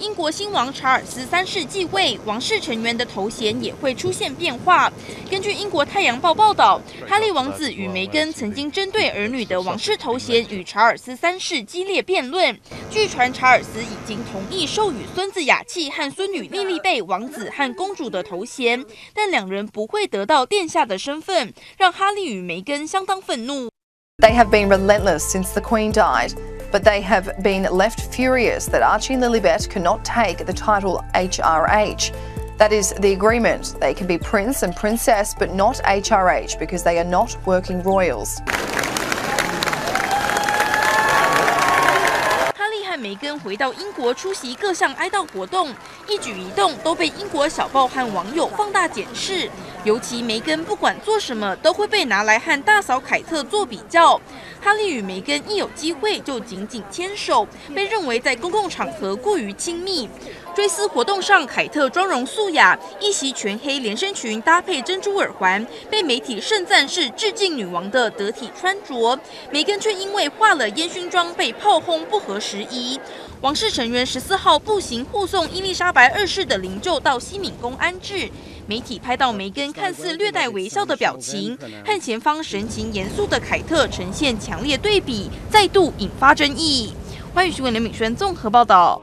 英国新王查尔斯三世继位，王室成员的头衔也会出现变化。根据英国《太阳报》报道，哈利王子与梅根曾经针对儿女的王室头衔与查尔斯三世激烈辩论。据传，查尔斯已经同意授予孙子雅契和孙女莉莉贝王子和公主的头衔，但两人不会得到殿下的身份，让哈利与梅根相当愤怒。They have been relentless since the Queen died, but they have been left furious that Archie and Lilibet cannot take the title HRH. That is the agreement. They can be Prince and Princess, but not HRH because they are not working royals. 梅根回到英国出席各项哀悼活动，一举一动都被英国小报和网友放大检视。 尤其梅根不管做什么，都会被拿来和大嫂凯特做比较。哈利与梅根一有机会就紧紧牵手，被认为在公共场合过于亲密。追思活动上，凯特妆容素雅，一袭全黑连身裙搭配珍珠耳环，被媒体盛赞是致敬女王的得体穿着。梅根却因为化了烟熏妆被炮轰，不合时宜。王室成员十四号步行护送伊丽莎白二世的灵柩到西敏宫安置。媒体拍到梅根看似略带微笑的表情，和前方神情严肃的凯特呈现强烈对比，再度引发争议。欢迎询问刘敏轩综合报道。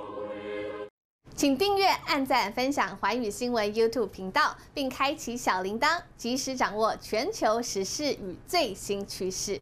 请订阅、按赞、分享环宇新闻 YouTube 频道，并开启小铃铛，及时掌握全球时事与最新趋势。